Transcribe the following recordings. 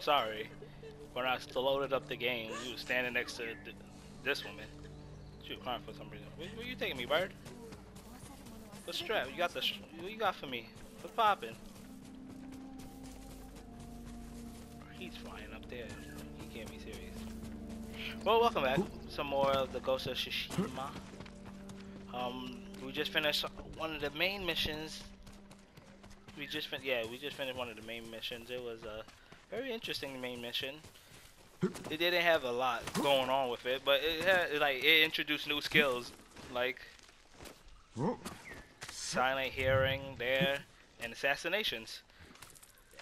sorry. When I loaded up the game, you was standing next to th this woman. She was crying for some reason. Where, where you taking me, bird? The strap. You got the. What you got for me? What's popping? He's flying up there. He can't be serious. Well, welcome back. Some more of the Ghost of Tsushima. Um, we just finished one of the main missions. We just fin yeah, we just finished one of the main missions. It was a very interesting main mission. It didn't have a lot going on with it, but it had like it introduced new skills like silent hearing there and assassinations.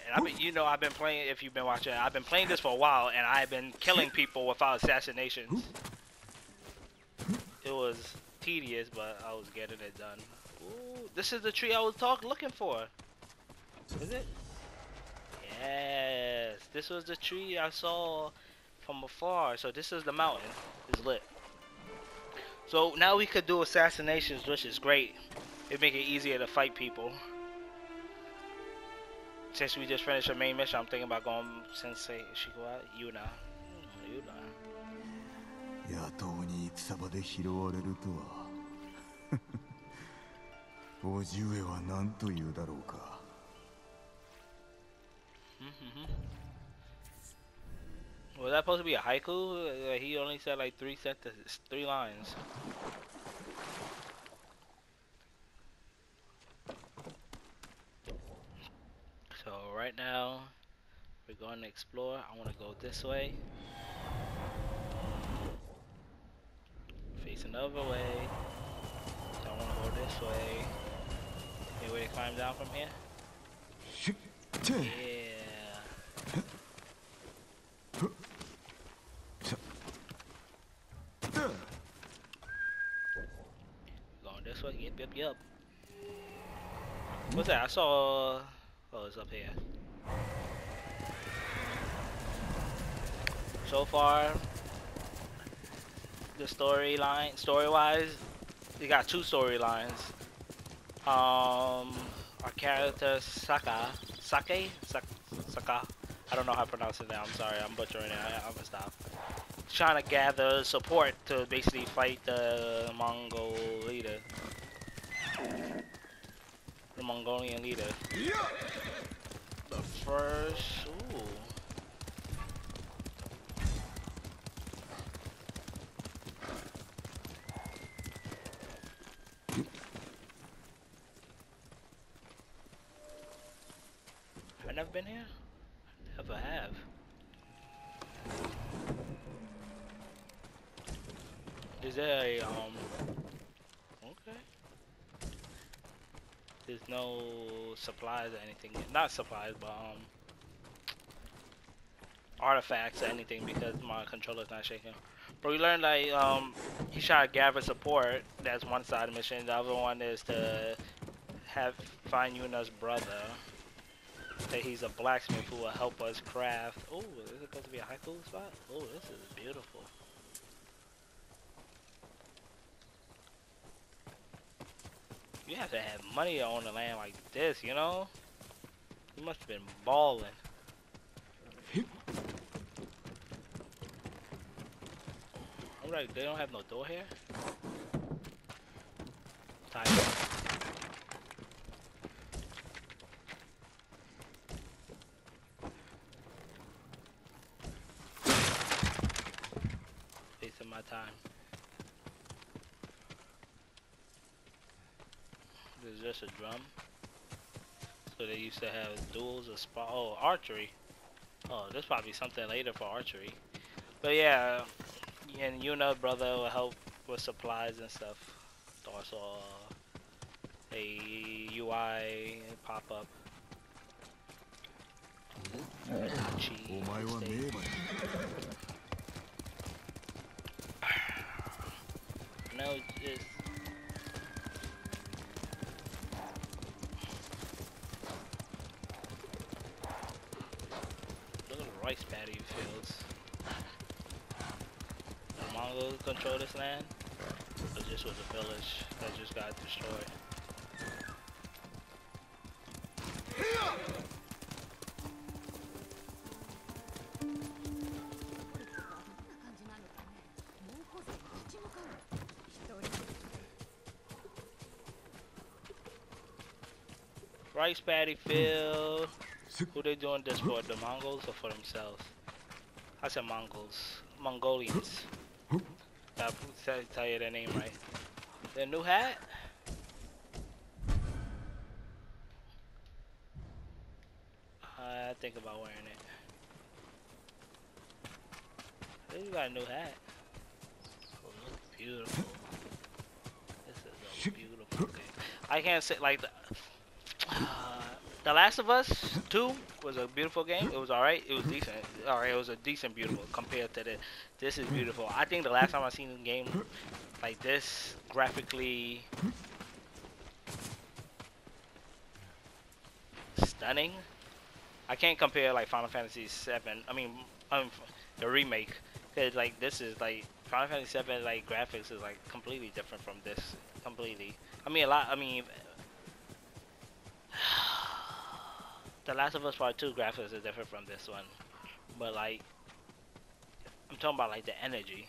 And I mean, you know, I've been playing. If you've been watching, I've been playing this for a while, and I've been killing people without assassinations. It was tedious, but I was getting it done. Ooh, this is the tree I was talking, looking for. Is it? Yes, this was the tree I saw from afar. So this is the mountain. It's lit. So now we could do assassinations, which is great. It make it easier to fight people. Since we just finished our main mission, I'm thinking about going Sensei Shigawa, Yuna. Yuna. 野党に戦場で拾われるとは叔父上は何と言うだろうか Was that supposed to be a haiku? Uh, he only said like three sentences, three lines. So right now, we're going to explore. I want to go this way. Face another way. I want to go this way. Any way to climb down from here? Yeah. Going this way? Yep, yep, yep. What's that? I saw. Oh, it's up here. So far, the storyline, story-wise, we got two storylines. Um, our character Saka, Sake, Sak Saka. I don't know how to pronounce it now. I'm sorry, I'm butchering it. I, I'm gonna stop. Trying to gather support to basically fight the Mongol leader, Mongolian leader. The first, ooh. I've never been here? Never have. Is there a, um, okay. There's no supplies or anything, not supplies, but, um, artifacts or anything because my controller's not shaking. But we learned like, um, he tried to gather support, that's one side of the mission, the other one is to have, find Yuna's brother that he's a blacksmith who will help us craft. Oh, is it supposed to be a high haiku spot? Oh, this is beautiful. You have to have money to own a land like this, you know? You must have been balling. Alright, they don't have no door here? Tiger. Wasting my time. A drum. So they used to have duels of spot. Oh, archery. Oh, there's probably something later for archery. But yeah, and you know, brother will help with supplies and stuff. Also, uh, a UI pop up. お前 control this land, but this was a village that just got destroyed. Rice paddy field. Who they doing this for? The Mongols or for themselves? I said Mongols. Mongolians. Gotta tell, tell you their name right. Their new hat? I think about wearing it. They got a new hat. Oh, beautiful. This is a beautiful game. I can't say like the, uh, the Last of Us 2 was a beautiful game. It was alright. It was decent. Alright, it was a decent beautiful compared to the this is beautiful. I think the last time I seen a game like this graphically stunning. I can't compare like Final Fantasy 7. I mean, um, the remake cuz like this is like Final Fantasy 7 like graphics is like completely different from this completely. I mean a lot I mean The Last of Us Part 2 graphics is different from this one. But like I'm talking about like the energy.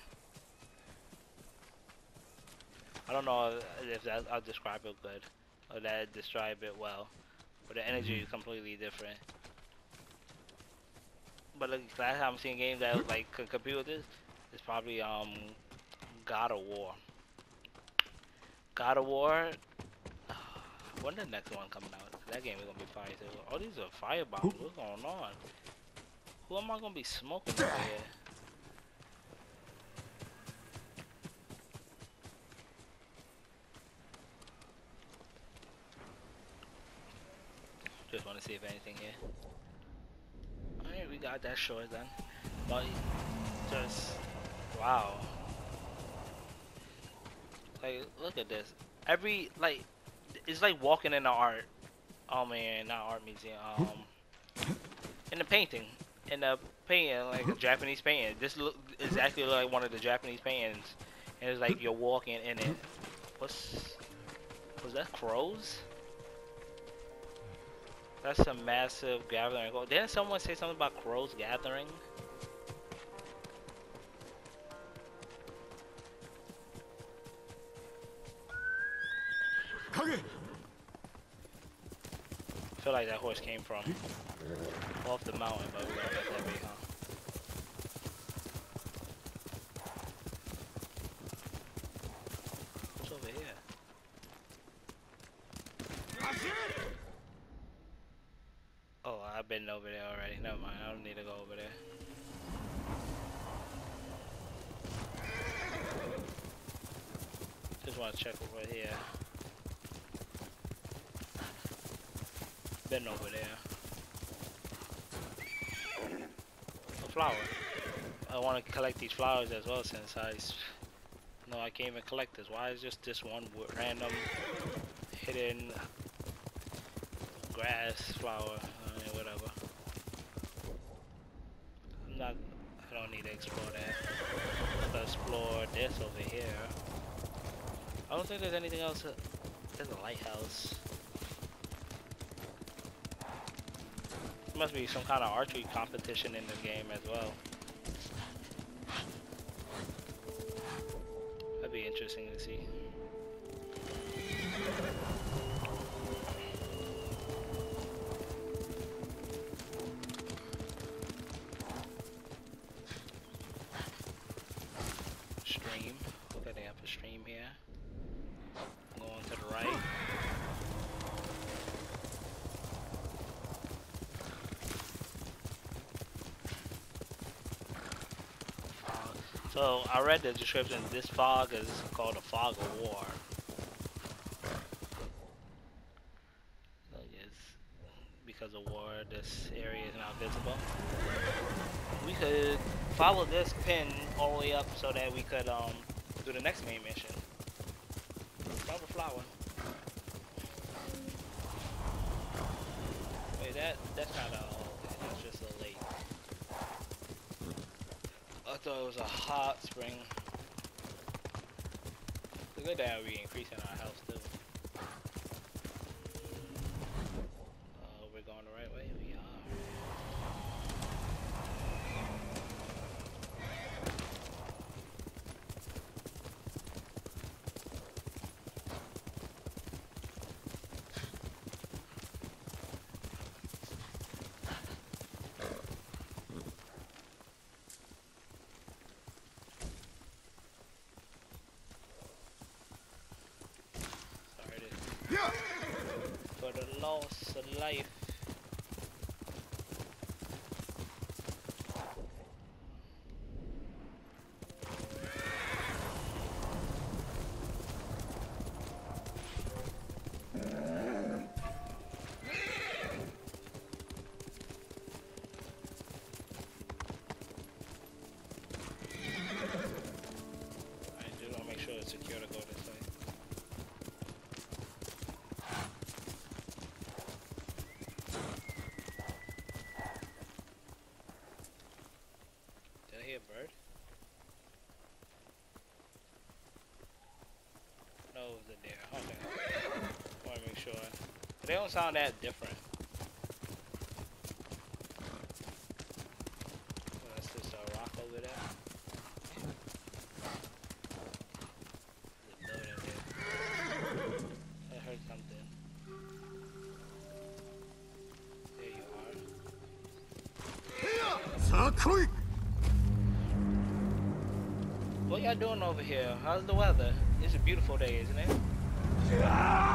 I don't know if that I'll describe it good or that I describe it well. But the energy is completely different. But like, last time I'm seeing games that like could compete with this is probably um God of War. God of War. When the next one coming out? That game is gonna be fire too. Oh, these are firebombs. What's going on? Who am I gonna be smoking over here? Just want to see if anything here. Alright, we got that short then. But just wow. Like look at this. Every like it's like walking in the art. Oh man, not art museum. Um, in the painting, in the painting, like a Japanese painting. This look exactly like one of the Japanese paintings, and it's like you're walking in it. What's was that crows? That's a massive gathering. Didn't someone say something about crows gathering? Feel like that horse came from off the mountain, but we're that be, huh? What's over here? Oh, I've been over there already. Never mind, I don't need to go over there. Just want to check over here. Been over there. A flower. I want to collect these flowers as well since I... No, I can't even collect this. Why is just this one random hidden grass flower? I mean, whatever. I'm not... I don't need to explore that. Let's explore this over here. I don't think there's anything else. uh, There's a lighthouse. Must be some kind of archery competition in the game as well. Read the description. This fog is called a fog of war. Yes, because of war, this area is not visible. We could follow this pin all the way up so that we could um do the next main mission. A flower. Wait, that that's not a. That's just a lake. Thought it was a hot spring. It's good that we increasing our health too. Uh, we're going the right way. We are. lost a life. I do want to make sure it's secure to go this way. Did I hear a bird? No, it was a deer. Okay. Want to make sure. They don't sound that different. Well, that's just a rock over there. I heard something. There are. What y'all doing over here? How's the weather? It's a beautiful day, isn't it? Yeah.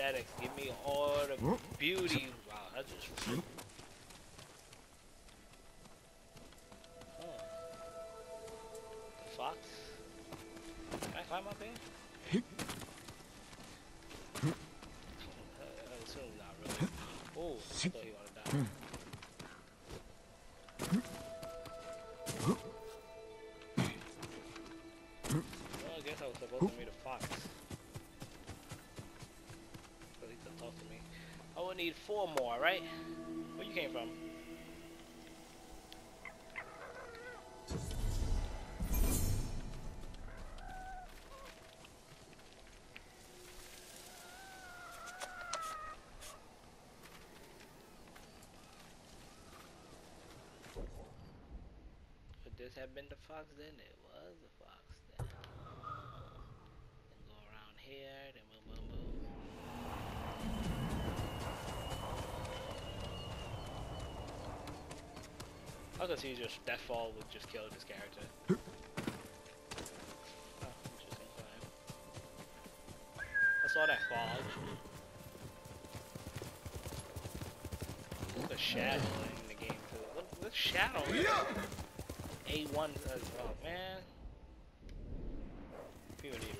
Aesthetics. Give me all the Hmm? beauty. Right? Where you came from? Could this have been the fox then? It was the fox then. And go around here, then boom, boom, I could see just that fall would just kill this character. Oh. I saw that fog. Look at shadow in the game too. Look, look shadow. A1 as well, man. People need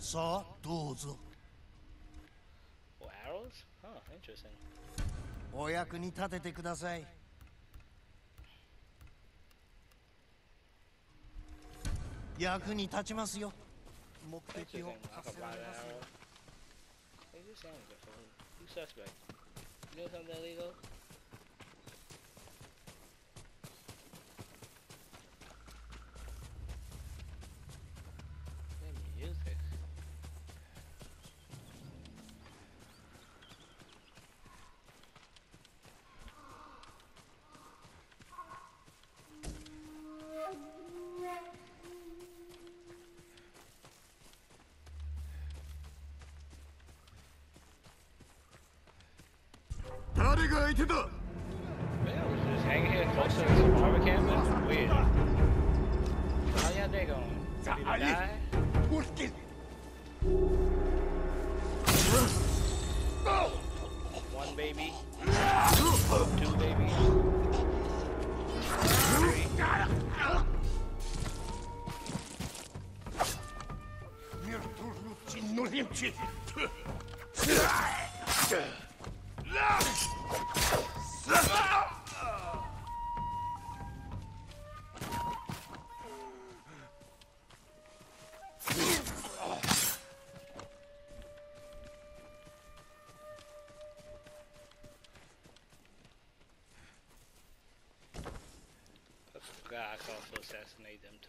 さあどうぞ Oh, arrows? Huh, interesting. お役に立ててください役に立ちますよ目的.を達れ that ますよ. Hey, this sounds who? You suspect. You doing something illegal? が相手だ Yeah, was just hanging here close to the survivor camp. That's weird. How y'all day going? Did he die? One baby. Two babies. Three. God, Assassinate them too.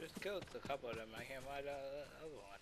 Just killed a couple of them. I can't find the other one.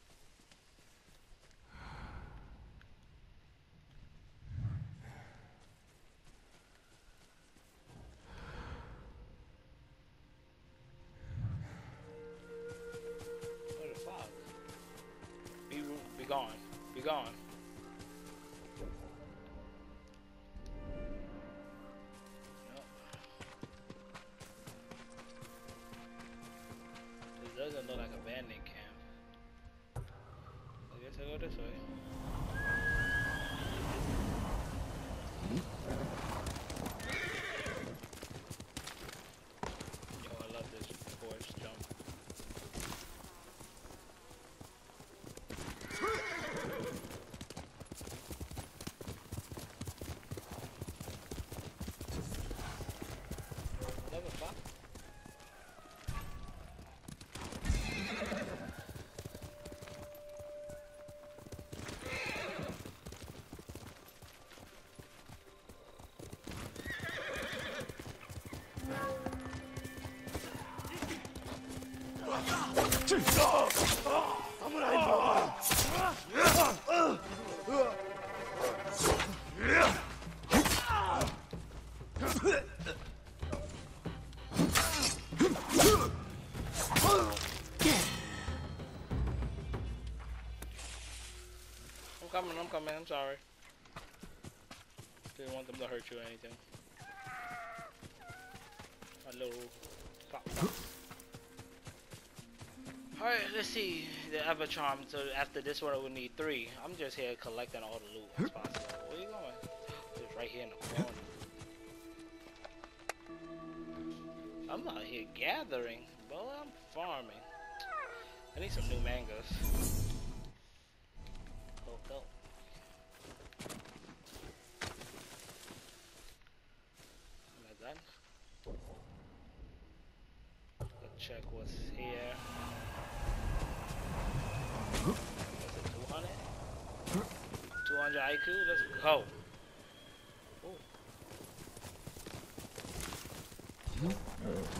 I'm coming, I'm coming, I'm sorry. Didn't want them to hurt you or anything. Pop. Alright, let's see the Ever Charm. So after this one, we need three. I'm just here collecting all the loot as possible. Where are you going? Just right here in the corner. I'm out here gathering, but I'm farming. I need some new mangoes. Oh, oh. Am I done? Let's check what's here. What's it, 200? 200 IQ? Let's go. Ooh.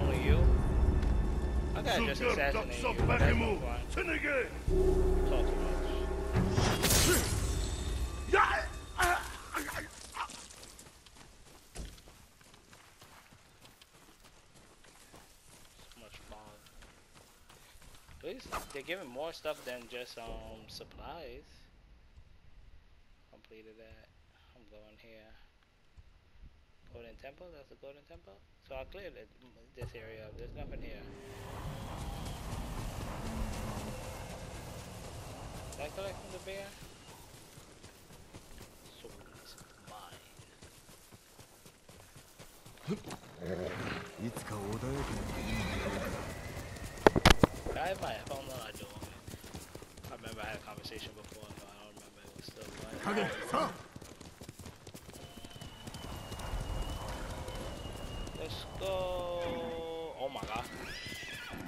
Only you? I gotta just assassinate you. They're giving more stuff than just um supplies. Completed that. I'm going here. Golden Temple? That's the Golden Temple? So I cleared it, this area. There's nothing here. Did I collect from the bear? So it's mine. I have. I don't. I don't. I remember I had a conversation before, but I don't remember it was still. But okay. Huh. Let's go. Oh my god. Oh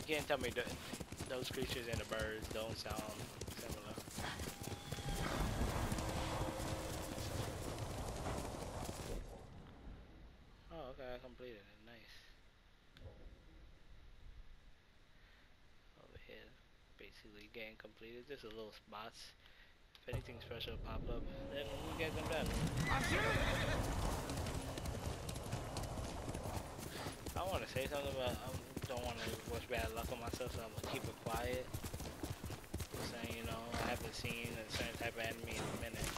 you can't tell me that those creatures and the birds don't sound getting completed. Just a little spots. If anything special pop up, then we'll get them done. I want to say something, but I don't want to wish bad luck on myself, so I'm gonna keep it quiet. Just saying, you know, I haven't seen a certain type of enemy in a minute.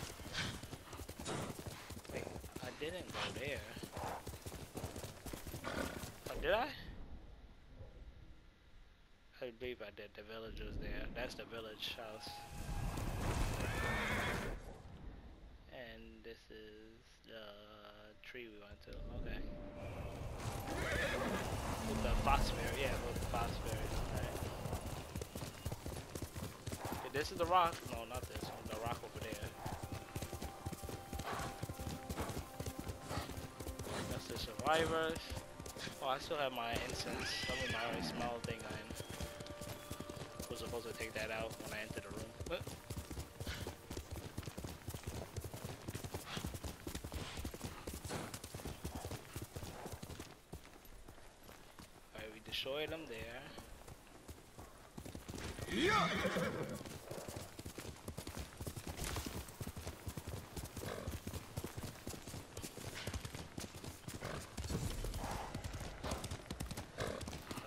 Wait, I didn't go there. Oh, did I? I did. The village was there. That's the village house. And this is the tree we went to. Okay. With the foxberry, yeah, with the foxberry. Alright. Okay, this is the rock. No, not this one. The rock over there. That's the survivors. Oh, I still have my incense. Some of my smell thing I was supposed to take that out when I entered the room. But Alright, we destroyed them there.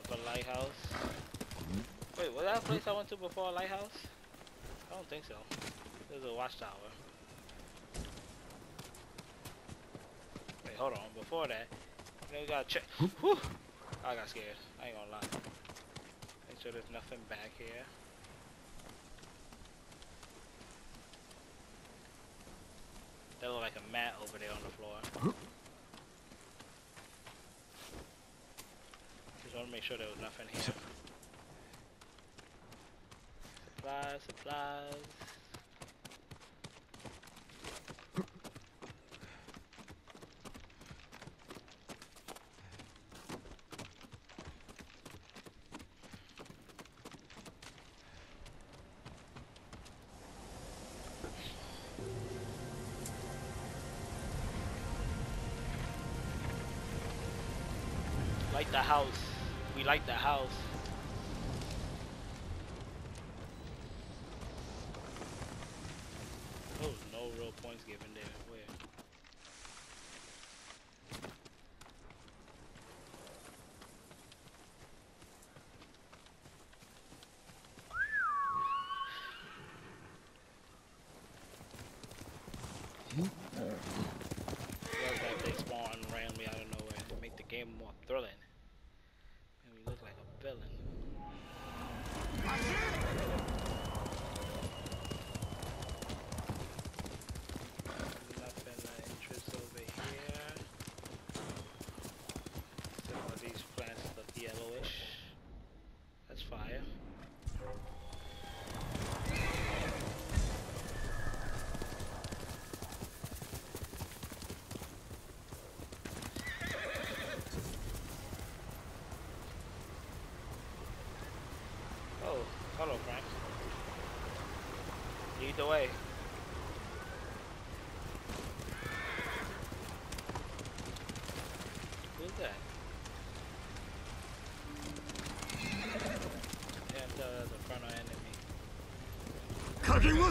The lighthouse. Wait, was that a place I went to before a lighthouse? I don't think so. There's a watchtower. Wait, hold on. Before that, you gotta check. Whew! I got scared. I ain't gonna lie. Make sure there's nothing back here. That look like a mat over there on the floor. Just want to make sure there was nothing here. Supplies, supplies. Like the house. We like the house.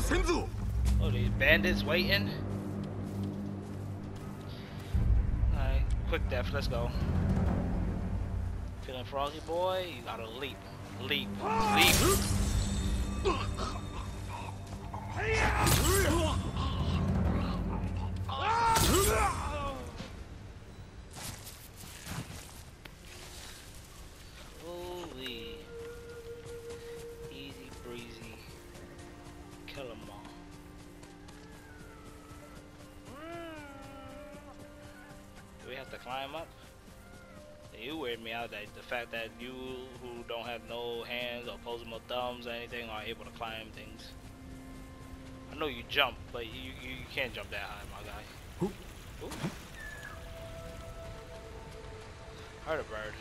Oh, these bandits waiting. Alright, quick death, let's go. Feeling froggy boy? You gotta leap. Leap. Leap. Ah! kill them all. Do we have to climb up? You weird me out that the fact that you who don't have no hands or opposable thumbs or anything are able to climb things. I know you jump, but you, you, you can't jump that high, my guy. Ooh. Heard a bird.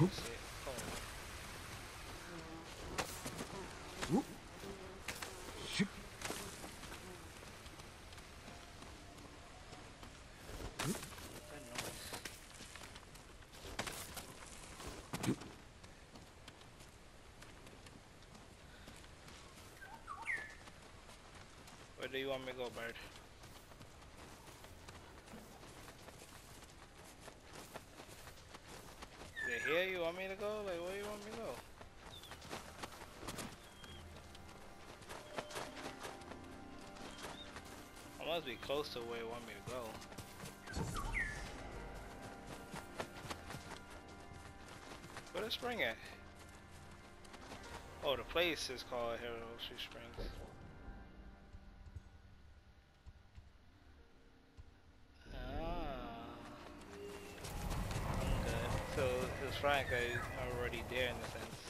Where do you want me to go, bird? Close to where you want me to go. Where the spring at? Oh, the place is called Hiroshi Springs. Ah. Okay. So it's Frank is already there in a sense.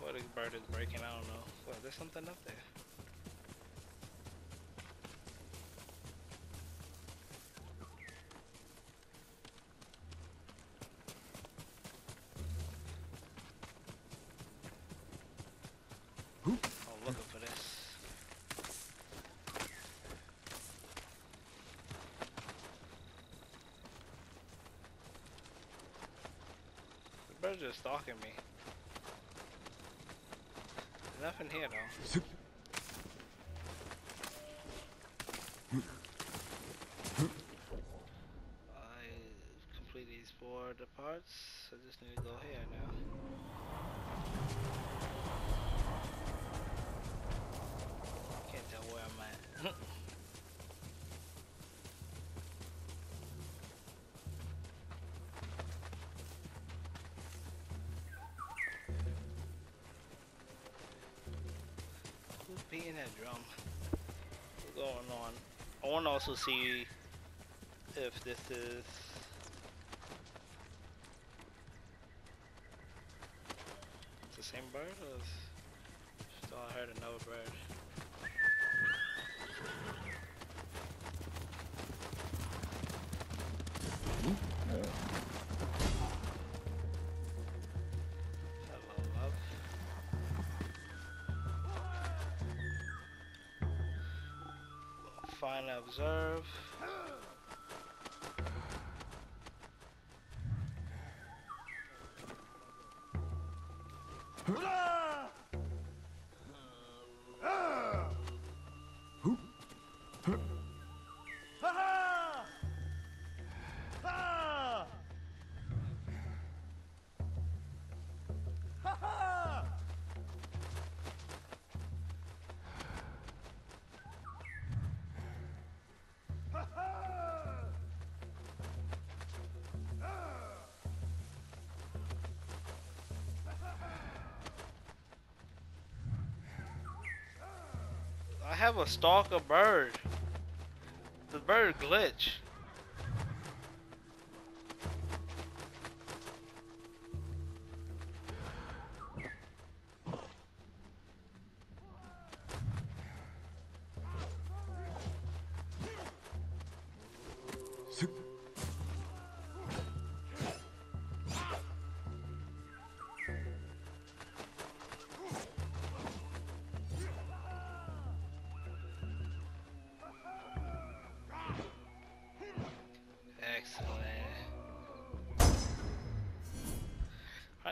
What a bird is breaking, I don't know. There's something up there. I'm looking for this. The bird's just stalking me. Nothing here though. I complete these four the parts. I just need to go here now. Can't tell where I'm at. Beating that drum? What's going on? I want to also see if this is. Find and observe. Have a stalker bird. The bird glitch.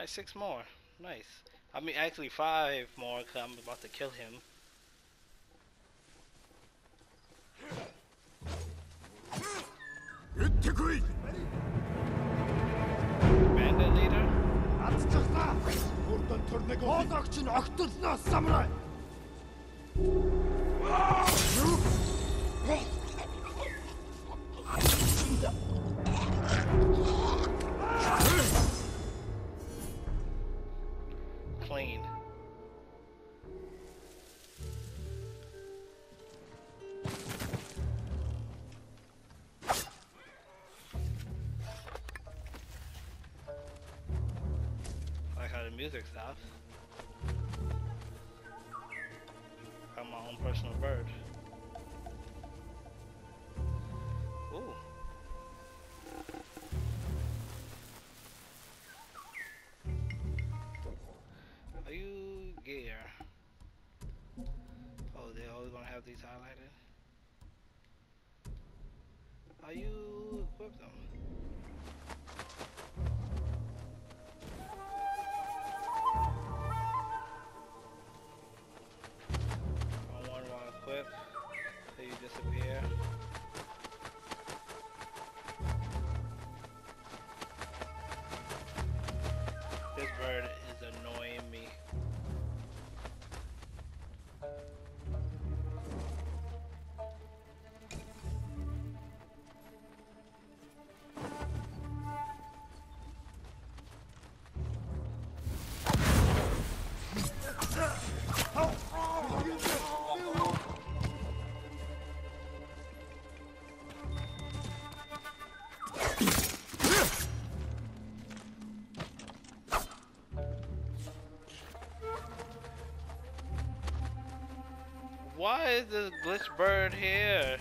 Alright, six more. Nice. I mean, actually five more, cause I'm about to kill him. Music stops. Got my own personal bird. Ooh. Are you gear? Oh, they're always gonna have these highlighted. Are you equip them? Why is this glitch bird here?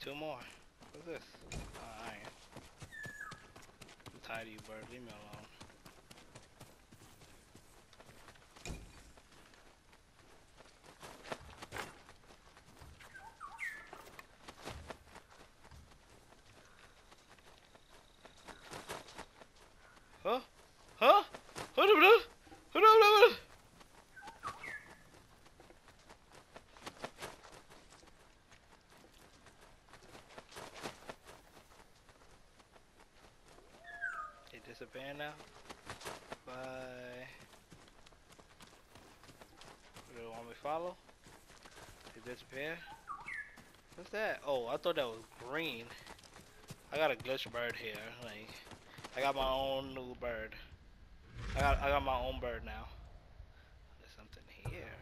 Two more. What's this? Uh, oh, iron. I'm tired of you, bird. Leave me alone. Huh? Huh? Hold up, hold up, hold up, hold up. Disappear now. Bye. Do they want me to follow? They disappear. What's that? Oh, I thought that was green. I got a glitch bird here. Like, I got my own new bird. I got, I got my own bird now. There's something here.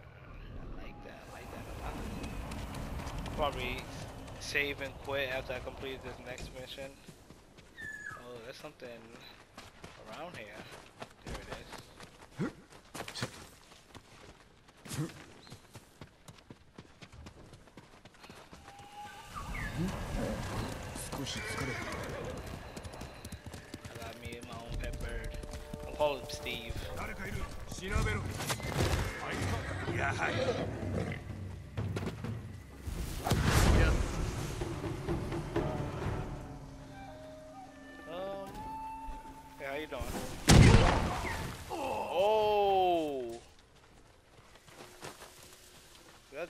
I like that. I like that a lot. Probably save and quit after I complete this next mission. Oh, there's something around here.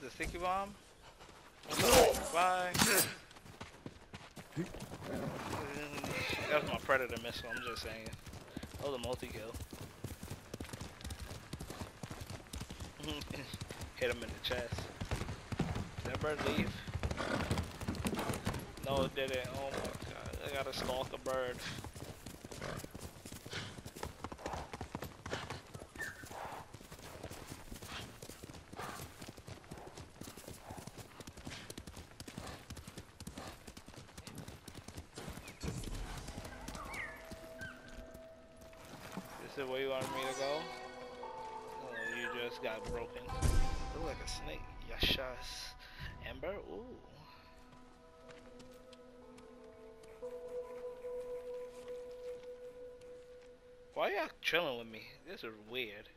The sticky bomb? Bye. That was my predator missile, I'm just saying. That was a multi-kill. Hit him in the chest. Did that bird leave? No, it didn't. Oh my god. I gotta stalk a bird. Chilling with me? This is weird.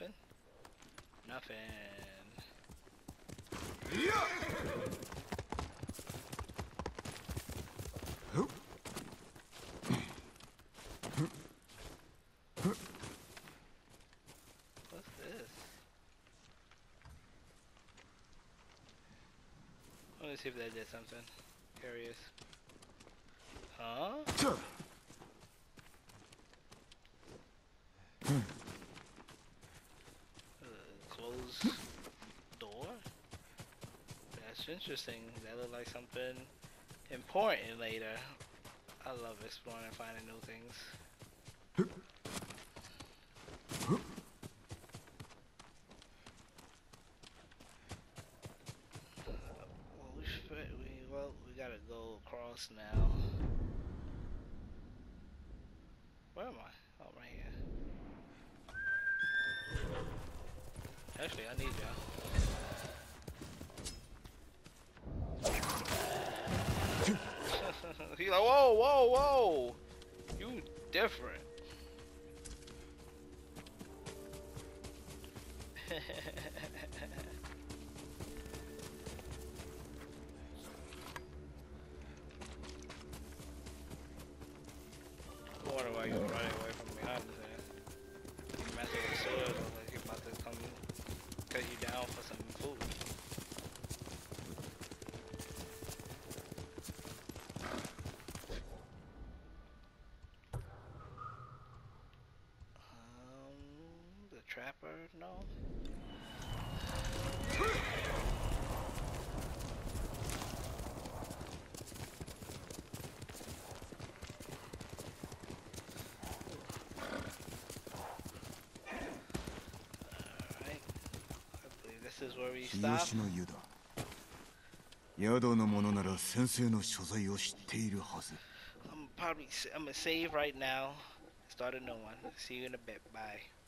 Nothing? Nothing. What's this? Let me see if that did something. Curious. Huh? ちょ Uh, closed door? That's interesting. That looked like something important later. I love exploring and finding new things. Well, we should, we, well, we gotta go across now. Where am I? Oh, right here. Actually, I need y'all. He's like, whoa, whoa! You different. Is where we stop. 吉の湯だ宿の者なら先生の所在を知っているはず I'm probably I'm gonna save right now. Start a new one. See you in a bit. Bye.